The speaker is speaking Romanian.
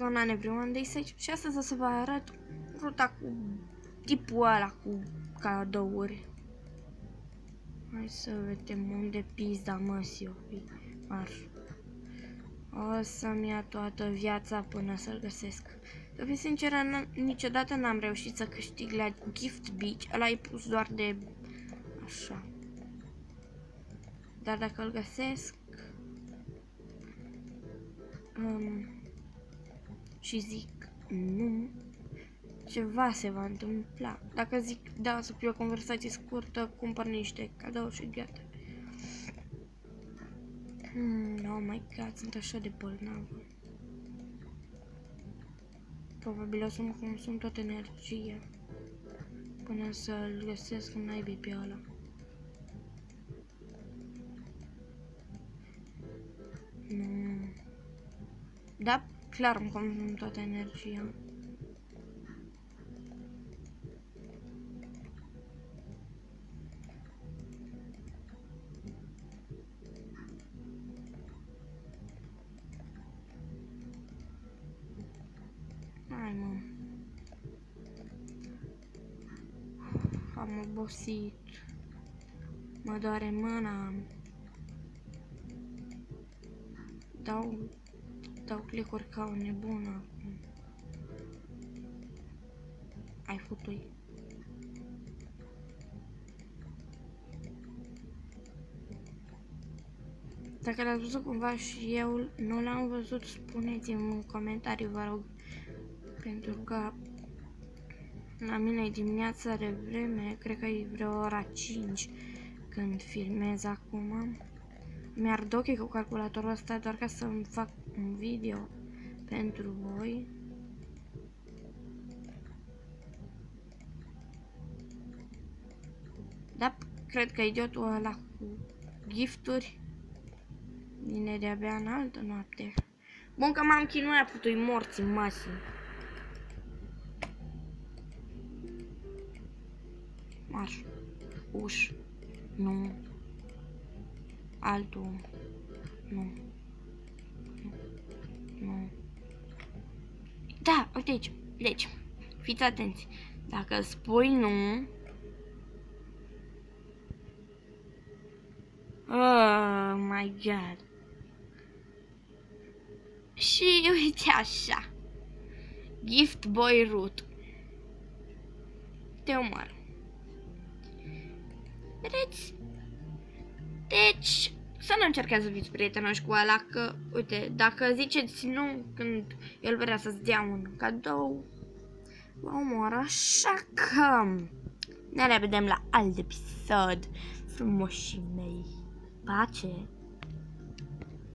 on on everyone, they say, și astăzi o să vă arăt ruta cu tipul ăla cu cadouri. Hai să vedem unde pizda măsii o fi. Marș. O să-mi ia toată viața până să-l găsesc. Să fiu sinceră, niciodată n-am reușit să câștig la Gift Beach. Ăla e pus doar de... Așa. Dar dacă îl găsesc... Um, și zic nu, ceva se va întâmpla. Dacă zic da, să fie o conversație scurtă, cumpăr niște cadouri și gata. Hmm, oh my god, sunt așa de bolnavă. Probabil o să mă consum toată energia până să-l găsesc în naibii pe ăla. Nu. Da, clar îmi consum toată energia. Hai, mă. Am obosit. Mă doare mâna. Dau, dau clicuri ca o nebună. Ai futui. Dacă l-ați văzut cumva și eu nu l-am văzut, spuneți-mi în comentarii, vă rog. Pentru că la mine dimineața de vreme, cred că e vreo ora 5 când filmez acum. Mi-ar ochii cu calculatorul ăsta doar ca să-mi fac un video pentru voi. Da, cred că idiotul ăla cu gifturi vine de-abia în altă noapte. Bun că m-am chinuit putui morți în masă. Marș. Uș. Nu. Altul. Nu. Nu. Nu. Da, uite aici. Deci, fiți atenți. Dacă spui nu... Oh my god. Și uite așa. Gift Boy Root. Te omor. Vedeți? Deci, să nu încercați să fiți prietenoși cu ăla, că, uite, dacă ziceți nu când el vrea să-ți dea un cadou, vă omor, așa că ne revedem la alt episod, frumoșii mei. Pace!